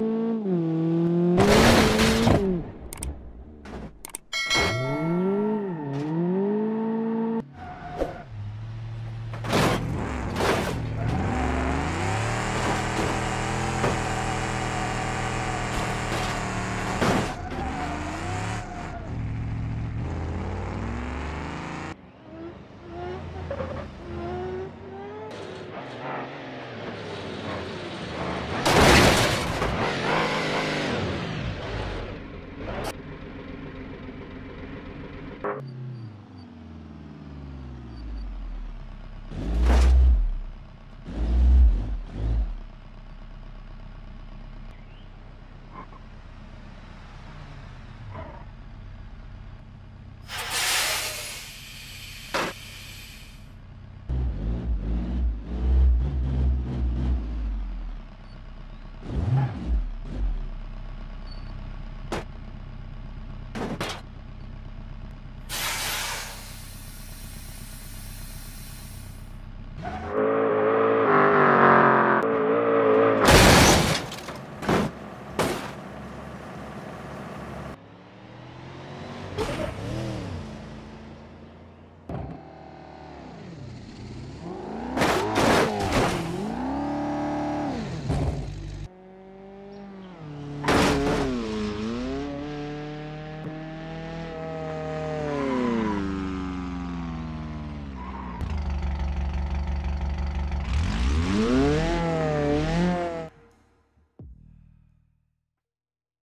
Mm-hmm.